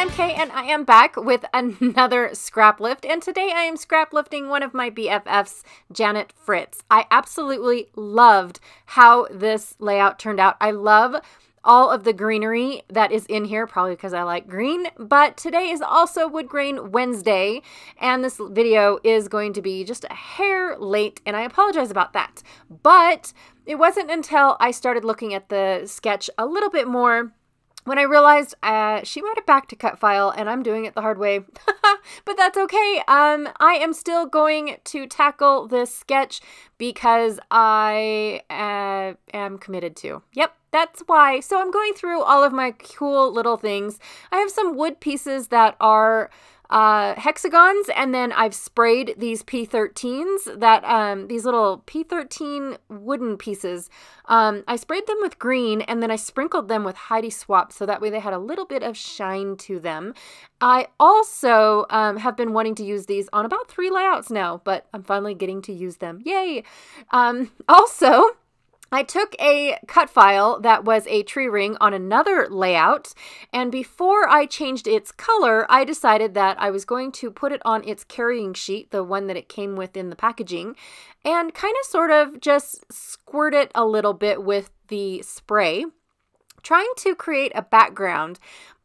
Sam K, and I am back with another scrap lift. And today I am scrap lifting one of my BFFs, Janet Fritz. I absolutely loved how this layout turned out. I love all of the greenery that is in here, probably because I like green. But today is also Wood Grain Wednesday, and this video is going to be just a hair late, and I apologize about that. But it wasn't until I started looking at the sketch a little bit more when I realized uh, she might have backed a cut file and I'm doing it the hard way, but that's okay. Um, I am still going to tackle this sketch because I uh, am committed to. Yep, that's why. So I'm going through all of my cool little things. I have some wood pieces that are uh, hexagons, and then I've sprayed these P13s that um, these little P13 wooden pieces. Um, I sprayed them with green, and then I sprinkled them with Heidi Swapp, so that way they had a little bit of shine to them. I also um, have been wanting to use these on about three layouts now, but I'm finally getting to use them. Yay! Um, also. I took a cut file that was a tree ring on another layout, and before I changed its color, I decided that I was going to put it on its carrying sheet, the one that it came with in the packaging, and kind of sort of just squirt it a little bit with the spray trying to create a background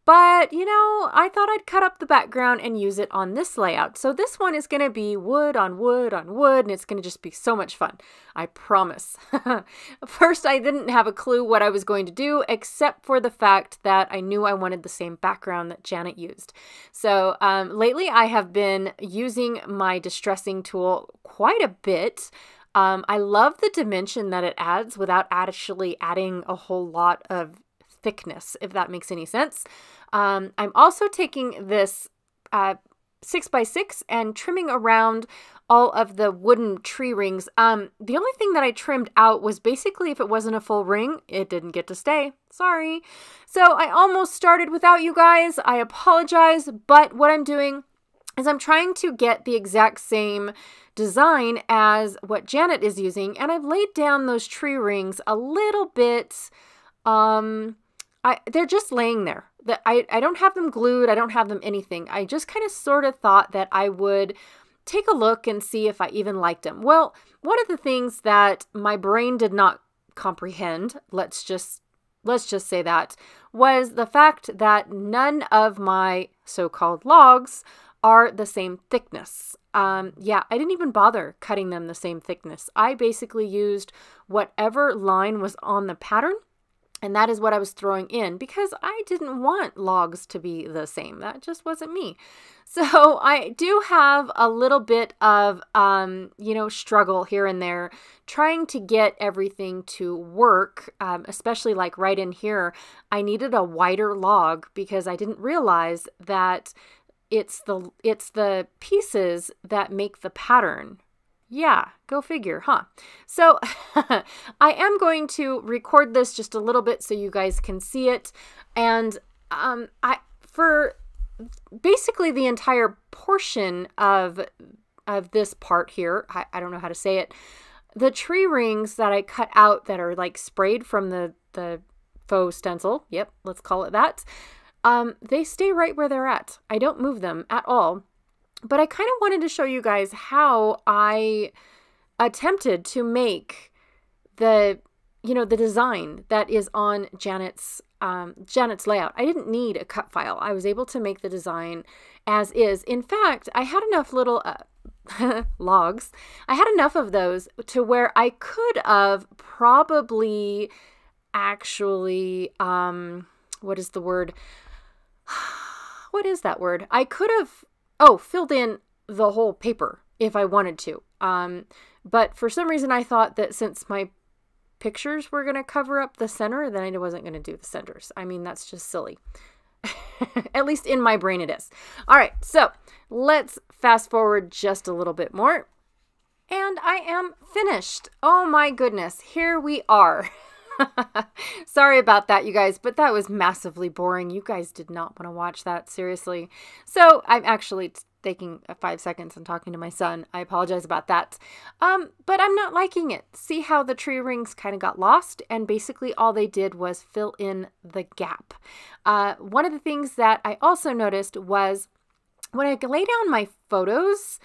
but, you know, I thought I'd cut up the background and use it on this layout. So this one is going to be wood on wood on wood, and it's going to just be so much fun. I promise. First, I didn't have a clue what I was going to do, except for the fact that I knew I wanted the same background that Janet used. So um, lately, I have been using my distressing tool quite a bit. Um, I love the dimension that it adds without actually adding a whole lot of thickness, if that makes any sense. Um, I'm also taking this uh, six by six and trimming around all of the wooden tree rings. Um, the only thing that I trimmed out was basically if it wasn't a full ring, it didn't get to stay. Sorry. So I almost started without you guys. I apologize, but what I'm doing is I'm trying to get the exact same design as what Janet is using, and I've laid down those tree rings a little bit um I they're just laying there. That I, I don't have them glued, I don't have them anything. I just kind of sort of thought that I would take a look and see if I even liked them. Well, one of the things that my brain did not comprehend, let's just let's just say that, was the fact that none of my so-called logs are the same thickness. Um, yeah, I didn't even bother cutting them the same thickness. I basically used whatever line was on the pattern and that is what I was throwing in because I didn't want logs to be the same. That just wasn't me. So I do have a little bit of, um, you know, struggle here and there trying to get everything to work, um, especially like right in here. I needed a wider log because I didn't realize that it's the it's the pieces that make the pattern yeah, go figure, huh? So I am going to record this just a little bit so you guys can see it. And um, I for basically the entire portion of of this part here, I, I don't know how to say it. The tree rings that I cut out that are like sprayed from the the faux stencil, yep, let's call it that. Um, they stay right where they're at. I don't move them at all. But I kind of wanted to show you guys how I attempted to make the you know the design that is on Janet's um, Janet's layout. I didn't need a cut file. I was able to make the design as is. In fact, I had enough little uh, logs. I had enough of those to where I could have probably actually um what is the word? what is that word? I could have oh, filled in the whole paper if I wanted to. Um, but for some reason, I thought that since my pictures were going to cover up the center, then I wasn't going to do the centers. I mean, that's just silly. At least in my brain, it is. All right, so let's fast forward just a little bit more. And I am finished. Oh my goodness, here we are. Sorry about that, you guys, but that was massively boring. You guys did not want to watch that, seriously. So I'm actually taking five seconds and talking to my son. I apologize about that. Um, but I'm not liking it. See how the tree rings kind of got lost, and basically all they did was fill in the gap. Uh, one of the things that I also noticed was when I lay down my photos,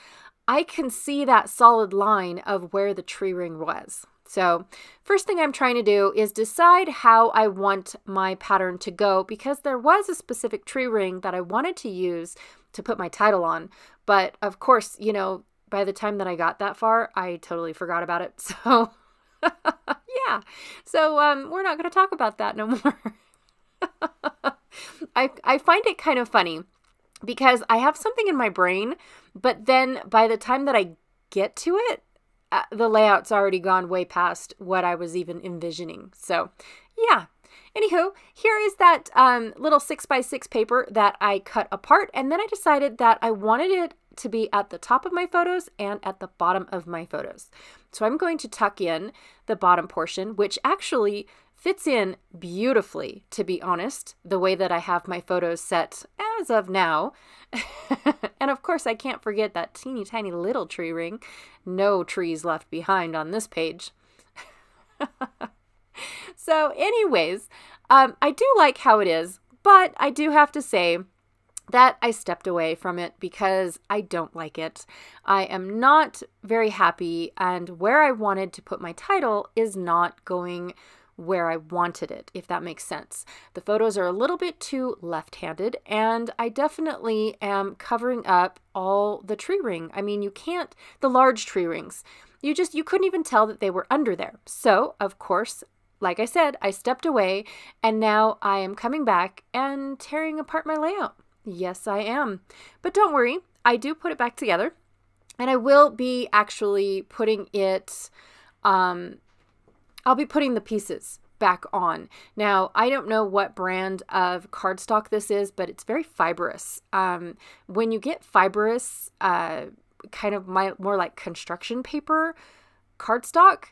I can see that solid line of where the tree ring was. So, first thing I'm trying to do is decide how I want my pattern to go because there was a specific tree ring that I wanted to use to put my title on. But of course, you know, by the time that I got that far, I totally forgot about it. So, yeah. So, um, we're not going to talk about that no more. I, I find it kind of funny because I have something in my brain, but then by the time that I get to it, uh, the layout's already gone way past what I was even envisioning. So, yeah. Anywho, here is that um, little six by six paper that I cut apart, and then I decided that I wanted it to be at the top of my photos and at the bottom of my photos. So I'm going to tuck in the bottom portion, which actually fits in beautifully, to be honest, the way that I have my photos set as of now. and of course, I can't forget that teeny tiny little tree ring. No trees left behind on this page. so, anyways, um, I do like how it is, but I do have to say that I stepped away from it because I don't like it. I am not very happy, and where I wanted to put my title is not going where I wanted it, if that makes sense. The photos are a little bit too left handed, and I definitely am covering up all the tree ring. I mean, you can't, the large tree rings, you just, you couldn't even tell that they were under there. So, of course, like I said, I stepped away and now I am coming back and tearing apart my layout. Yes, I am. But don't worry, I do put it back together and I will be actually putting it um, I'll be putting the pieces back on. Now, I don't know what brand of cardstock this is, but it's very fibrous. Um, when you get fibrous, uh, kind of my, more like construction paper cardstock,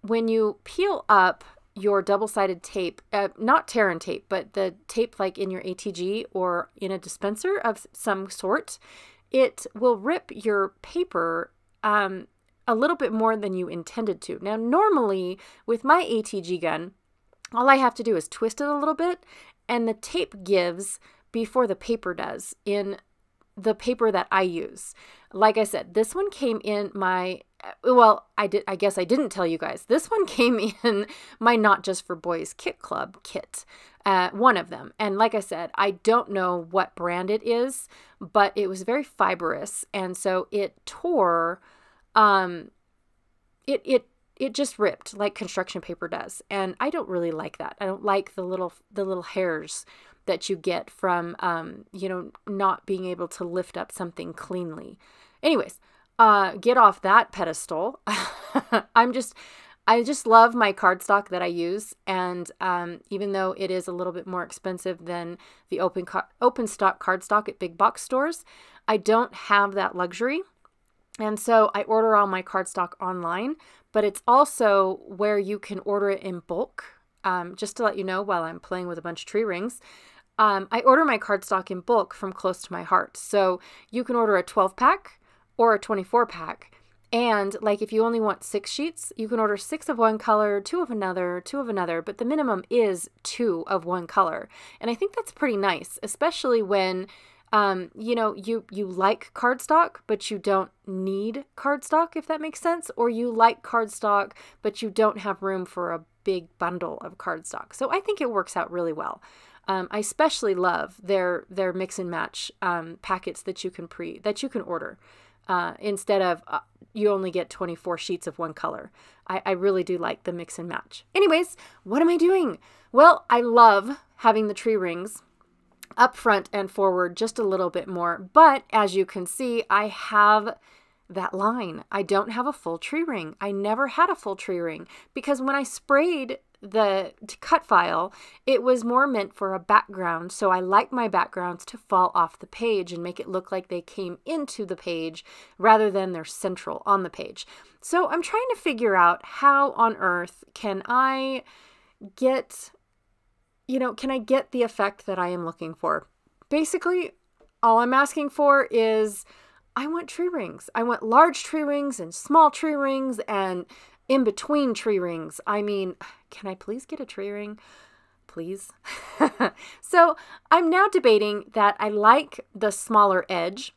when you peel up your double sided tape, uh, not tear and tape, but the tape like in your ATG or in a dispenser of some sort, it will rip your paper um, a little bit more than you intended to. Now, normally with my ATG gun, all I have to do is twist it a little bit and the tape gives before the paper does in the paper that I use. Like I said, this one came in my well, I did I guess I didn't tell you guys. This one came in my not just for boys kit club kit. Uh, one of them. And like I said, I don't know what brand it is, but it was very fibrous and so it tore um, it it it just ripped like construction paper does, and I don't really like that. I don't like the little the little hairs that you get from um, you know not being able to lift up something cleanly. Anyways, uh, get off that pedestal. I'm just I just love my cardstock that I use, and um, even though it is a little bit more expensive than the open open stock cardstock at big box stores, I don't have that luxury. And so I order all my cardstock online, but it's also where you can order it in bulk. Um, just to let you know, while I'm playing with a bunch of tree rings, um, I order my cardstock in bulk from Close to My Heart. So you can order a 12 pack or a 24 pack. And like if you only want six sheets, you can order six of one color, two of another, two of another, but the minimum is two of one color. And I think that's pretty nice, especially when um, you know, you you like cardstock, but you don't need cardstock, if that makes sense, or you like cardstock, but you don't have room for a big bundle of cardstock. So I think it works out really well. Um, I especially love their their mix and match um, packets that you can pre that you can order uh, instead of uh, you only get 24 sheets of one color. I, I really do like the mix and match. Anyways, what am I doing? Well, I love having the tree rings up front and forward just a little bit more. But as you can see, I have that line. I don't have a full tree ring. I never had a full tree ring because when I sprayed the cut file, it was more meant for a background. So I like my backgrounds to fall off the page and make it look like they came into the page rather than they're central on the page. So I'm trying to figure out how on earth can I get you know, can I get the effect that I am looking for? Basically, All I'm asking for is I want tree rings. I want large tree rings and small tree rings and in between tree rings. I mean, can I please get a tree ring? Please. so I'm now debating that I like the smaller edge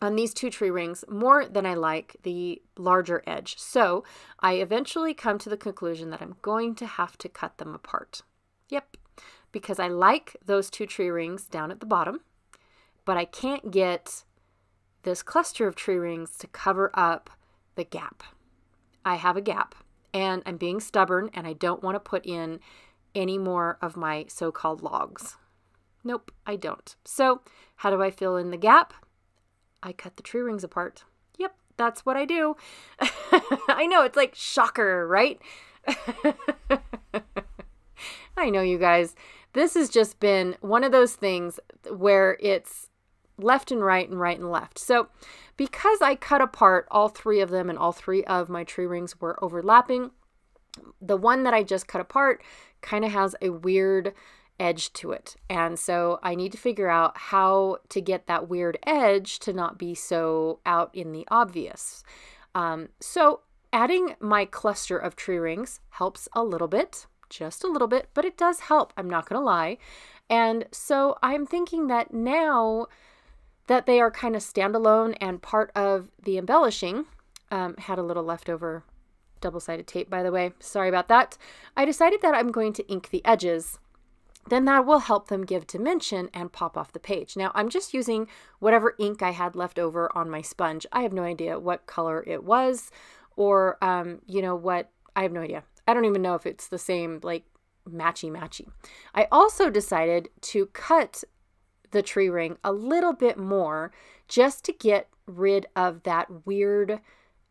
on these two tree rings more than I like the larger edge. So I eventually come to the conclusion that I'm going to have to cut them apart. Yep, because I like those two tree rings down at the bottom, but I can't get this cluster of tree rings to cover up the gap. I have a gap and I'm being stubborn and I don't want to put in any more of my so called logs. Nope, I don't. So, how do I fill in the gap? I cut the tree rings apart. Yep, that's what I do. I know, it's like shocker, right? I know, you guys. This has just been one of those things where it's left and right and right and left. So, because I cut apart all three of them and all three of my tree rings were overlapping, the one that I just cut apart kind of has a weird edge to it. And so I need to figure out how to get that weird edge to not be so out in the obvious. Um, so adding my cluster of tree rings helps a little bit, just a little bit, but it does help. I'm not going to lie. And so I'm thinking that now that they are kind of standalone and part of the embellishing, um, had a little leftover double sided tape, by the way. Sorry about that. I decided that I'm going to ink the edges then that will help them give dimension and pop off the page. Now I'm just using whatever ink I had left over on my sponge. I have no idea what color it was or, um, you know, what, I have no idea. I don't even know if it's the same, like, matchy matchy. I also decided to cut the tree ring a little bit more just to get rid of that weird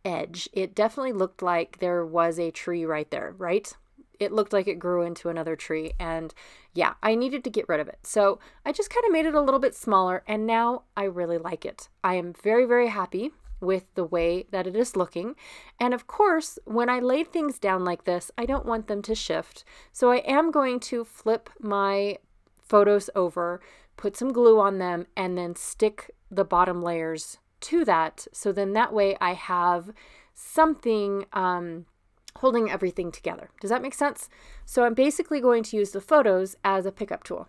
edge. It definitely looked like there was a tree right there, right? it looked like it grew into another tree. And yeah, I needed to get rid of it. So I just kind of made it a little bit smaller and now I really like it. I am very, very happy with the way that it is looking. And of course, when I lay things down like this, I don't want them to shift. So I am going to flip my photos over, put some glue on them, and then stick the bottom layers to that. So then that way I have something um, holding everything together. Does that make sense? So I'm basically going to use the photos as a pickup tool.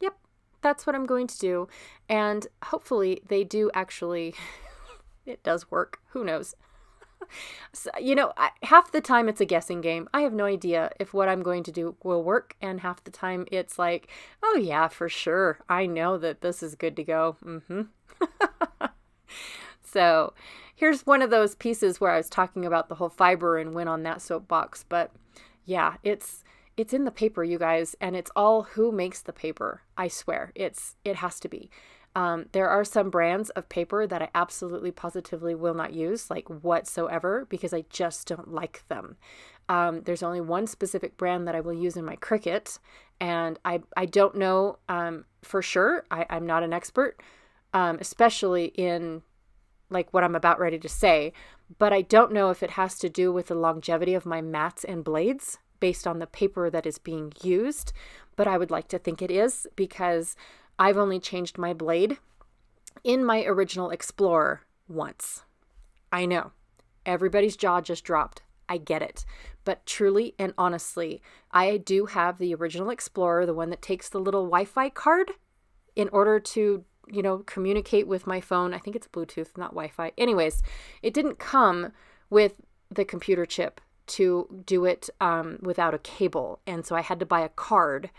Yep, that's what I'm going to do. And hopefully they do actually, it does work. Who knows? so, you know, I, half the time it's a guessing game. I have no idea if what I'm going to do will work. And half the time it's like, oh yeah, for sure. I know that this is good to go. Mm-hmm. so here's one of those pieces where I was talking about the whole fiber and went on that soapbox. But yeah, it's it's in the paper, you guys, and it's all who makes the paper. I swear, it's it has to be. Um, there are some brands of paper that I absolutely positively will not use, like whatsoever, because I just don't like them. Um, there's only one specific brand that I will use in my Cricut, and I, I don't know um, for sure. I, I'm not an expert, um, especially in like what I'm about ready to say, but I don't know if it has to do with the longevity of my mats and blades based on the paper that is being used, but I would like to think it is because I've only changed my blade in my original Explorer once. I know. Everybody's jaw just dropped. I get it. But truly and honestly, I do have the original Explorer, the one that takes the little Wi Fi card in order to you know, communicate with my phone. I think it's Bluetooth, not Wi Fi. Anyways, it didn't come with the computer chip to do it um, without a cable. And so I had to buy a card.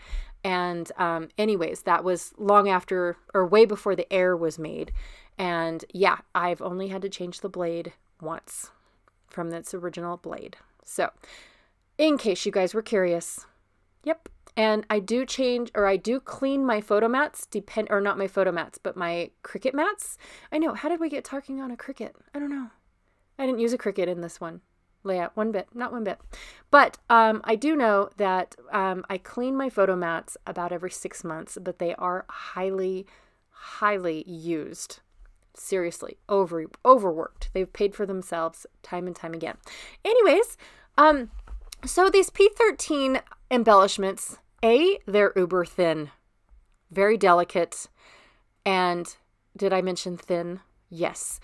And, um, anyways, that was long after or way before the Air was made. And yeah, I've only had to change the blade once from its original blade. So, in case you guys were curious, yep, and I do change or I do clean my photo mats, depend or not my photo mats, but my Cricut mats. I know. How did we get talking on a Cricut? I don't know. I didn't use a Cricut in this one layout one bit, not one bit. But um, I do know that um, I clean my photo mats about every six months, but they are highly, highly used. Seriously, over overworked. They've paid for themselves time and time again. Anyways, um, so these P13 embellishments a, they're uber thin, very delicate, and did I mention thin? Yes.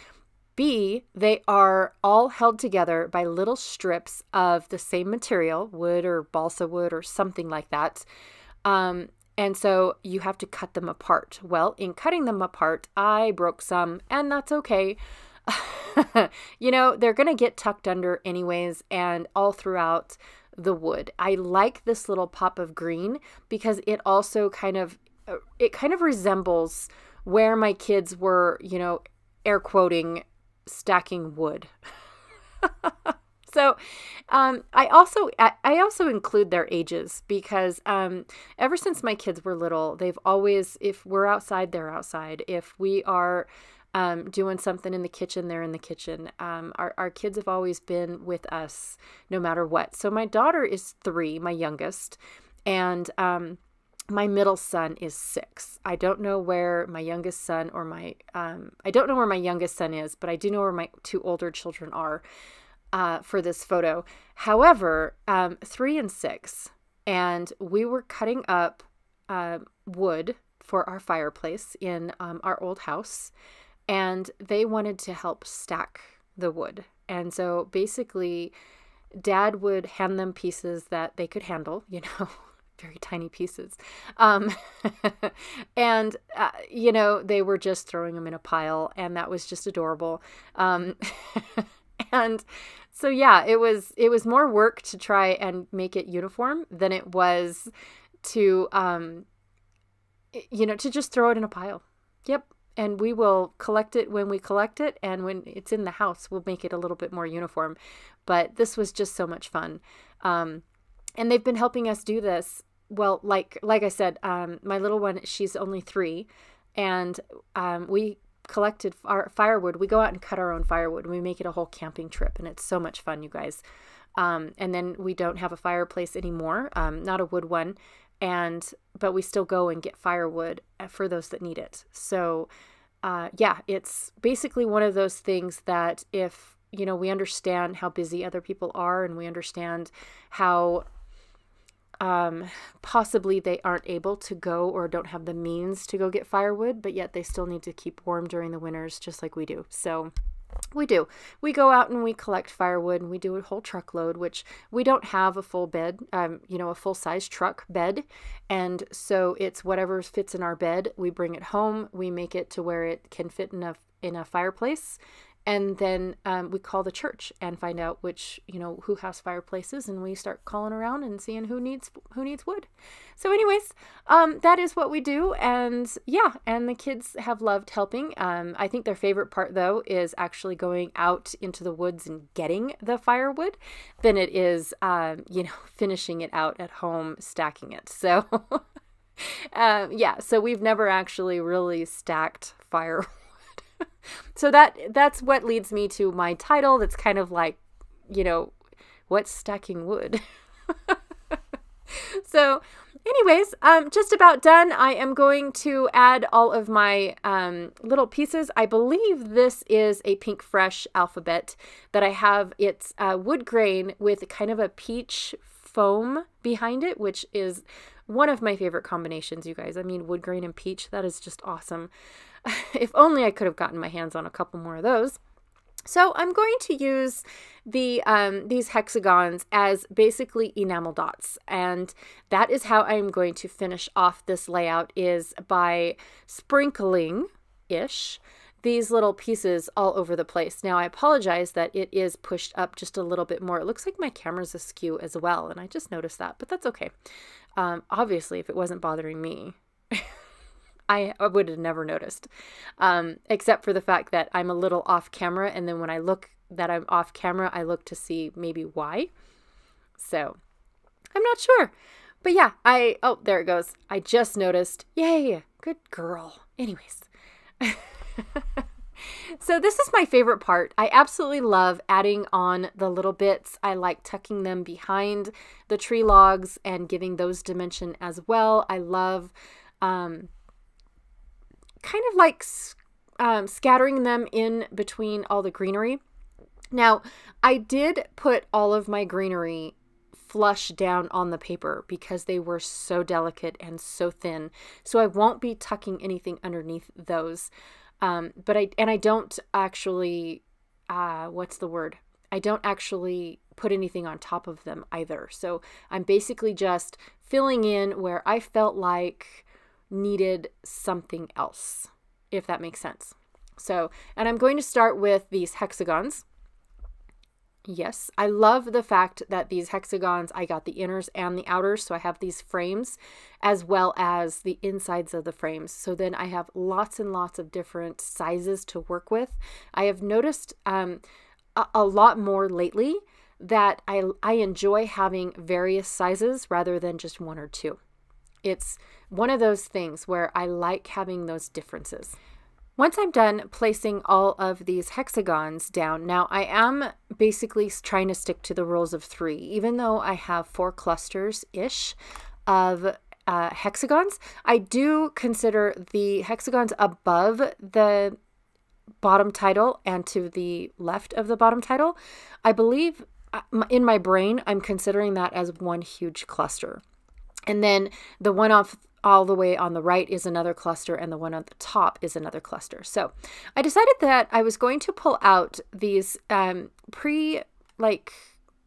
B, they are all held together by little strips of the same material, wood or balsa wood or something like that. Um, and so you have to cut them apart. Well, in cutting them apart, I broke some, and that's okay. you know, they're going to get tucked under anyways, and all throughout the wood. I like this little pop of green because it also kind of uh, it kind of resembles where my kids were, you know, air quoting stacking wood. so um, I also I, also include their ages because um, ever since my kids were little, they've always if we're outside, they're outside. If we are um, doing something in the kitchen, they're in the kitchen. Um, our, our kids have always been with us no matter what. So my daughter is three, my youngest, and um, my middle son is six. I don't know where my youngest son or my um, I don't know where my youngest son is, but I do know where my two older children are uh, for this photo. However, um, three and six, and we were cutting up uh, wood for our fireplace in um, our old house, and they wanted to help stack the wood. And so basically, dad would hand them pieces that they could handle, you know, very tiny pieces. Um, and, uh, you know, they were just throwing them in a pile, and that was just adorable. Um, and so, yeah, it was, it was more work to try and make it uniform than it was to, um, you know, to just throw it in a pile. Yep. And we will collect it when we collect it, and when it's in the house, we'll make it a little bit more uniform. But this was just so much fun. Um, and they've been helping us do this well, like like I said, um, my little one, she's only three, and um, we collected our firewood. We go out and cut our own firewood. And we make it a whole camping trip, and it's so much fun, you guys. Um, and then we don't have a fireplace anymore, um, not a wood one, and but we still go and get firewood uh, for those that need it. So, uh, yeah, it's basically one of those things that if you know we understand how busy other people are, and we understand how um, possibly they aren't able to go or don't have the means to go get firewood, but yet they still need to keep warm during the winters, just like we do. So we do. We go out and we collect firewood and we do a whole truckload, which we don't have a full bed, um, you know, a full size truck bed. And so it's whatever fits in our bed. We bring it home. We make it to where it can fit in a, in a fireplace and then um, we call the church and find out which you know who has fireplaces and we start calling around and seeing who needs who needs wood. So anyways um, that is what we do and yeah and the kids have loved helping. Um, i think their favorite part though is actually going out into the woods and getting the firewood than it is um, you know finishing it out at home stacking it. So um, yeah so we've never actually really stacked firewood so that that's what leads me to my title that's kind of like you know what's stacking wood? So anyways um just about done. I am going to add all of my um, little pieces. I believe this is a Pinkfresh alphabet that i have it's uh, wood grain with kind of a peach foam behind it which is one of my favorite combinations you guys. I mean wood grain and peach that is just awesome if only I could have gotten my hands on a couple more of those. So I'm going to use the um, these hexagons as basically enamel dots, and that is how I'm going to finish off this layout is by sprinkling ish these little pieces all over the place. Now I apologize that it is pushed up just a little bit more. It looks like my camera's askew as well, and I just noticed that, but that's okay. Um, obviously, if it wasn't bothering me, I, would have never noticed, um, except for the fact that I'm a little off camera. And then when I look that I'm off camera, I look to see maybe why. So I'm not sure. But yeah, I, oh, there it goes. I just noticed. Yay, good girl. Anyways. so this is my favorite part. I absolutely love adding on the little bits. I like tucking them behind the tree logs and giving those dimension as well. I love um, kind of like um, scattering them in between all the greenery. Now, I did put all of my greenery flush down on the paper because they were so delicate and so thin. So I won't be tucking anything underneath those. Um, but I and I don't actually, uh, what's the word? I don't actually put anything on top of them either. So I'm basically just filling in where I felt like needed something else, if that makes sense. So, and I'm going to start with these hexagons. Yes, I love the fact that these hexagons, I got the inners and the outers. So I have these frames as well as the insides of the frames. So then I have lots and lots of different sizes to work with. I have noticed um, a, a lot more lately that I, I enjoy having various sizes rather than just one or two. It's one of those things where I like having those differences. Once I'm done placing all of these hexagons down, now I am basically trying to stick to the rules of three, even though I have four clusters-ish of uh, hexagons. I do consider the hexagons above the bottom title and to the left of the bottom title. I believe uh, in my brain, I'm considering that as one huge cluster. And then the one off all the way on the right is another cluster and the one on the top is another cluster. So I decided that I was going to pull out these um, pre, like,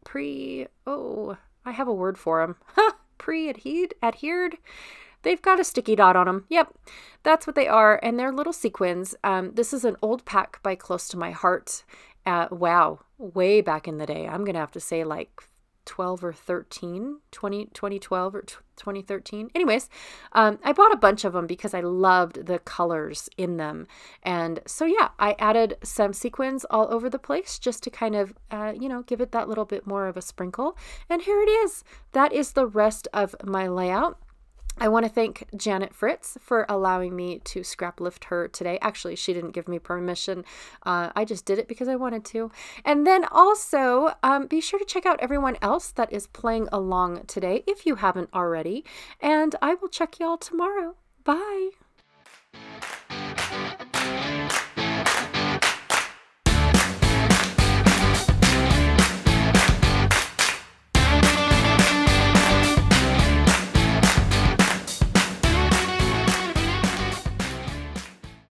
pre, oh, I have a word for them. pre-adhered, adhered. They've got a sticky dot on them. Yep, that's what they are. And they're little sequins. Um, this is an old pack by Close to My Heart. Uh, wow, way back in the day. I'm going to have to say like 12 or 13 20, 2012 or 2013 anyways um, i bought a bunch of them because i loved the colors in them. And so yeah i added some sequins all over the place just to kind of uh, you know give it that little bit more of a sprinkle. And here it is. That is the rest of my layout I want to thank Janet Fritz for allowing me to scrap lift her today. Actually, she didn't give me permission. Uh, I just did it because I wanted to. And then also, um, be sure to check out everyone else that is playing along today if you haven't already. And I will check y'all tomorrow. Bye.